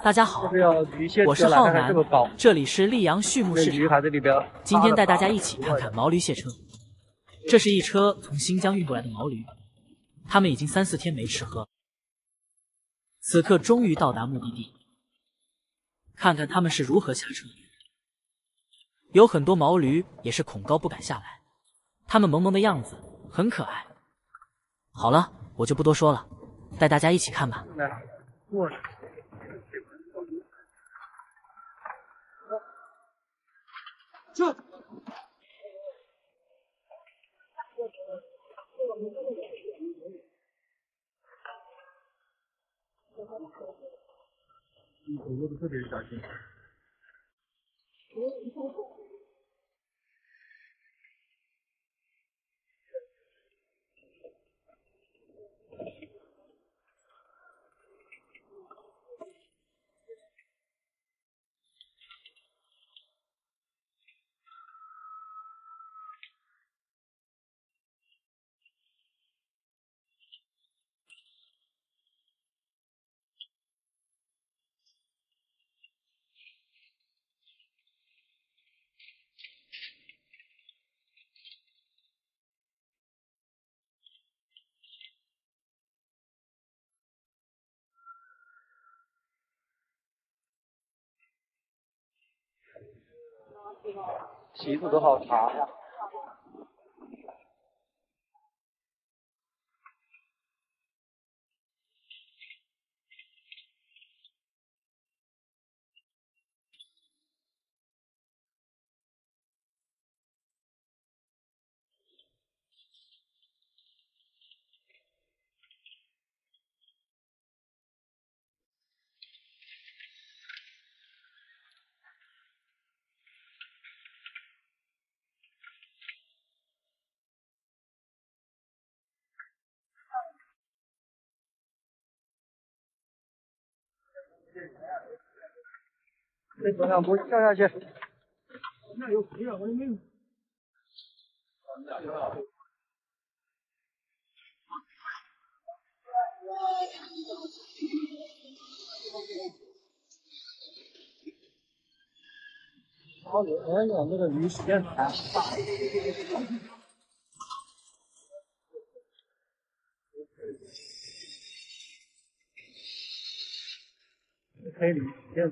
大家好，我是浩南这里是溧阳畜牧市场。今天带大家一起看看毛驴卸车。这是一车从新疆运过来的毛驴，他们已经三四天没吃喝，此刻终于到达目的地。看看他们是如何下车。有很多毛驴也是恐高不敢下来，他们萌萌的样子很可爱。好了，我就不多说了，带大家一起看吧。来，过来。这手握的特别小心。旗子都好长呀。再走两步跳下去。那有水啊，我也没有。好，哎呀，那个鱼时间长。黑驴，这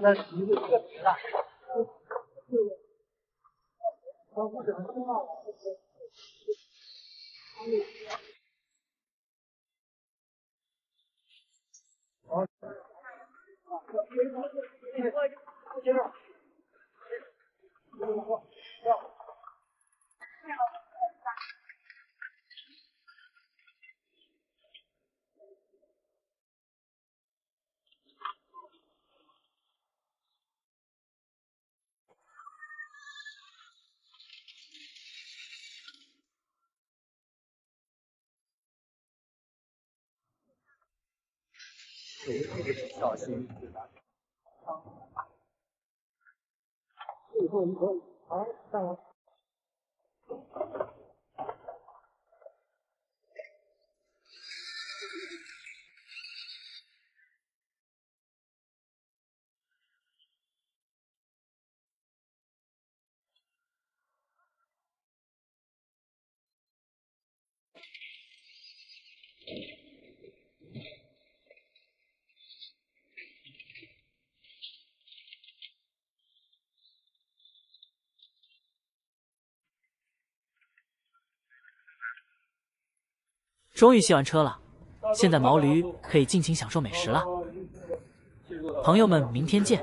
那鼻子特别大。小心。最后一个，好，上终于卸完车了，现在毛驴可以尽情享受美食了。朋友们，明天见。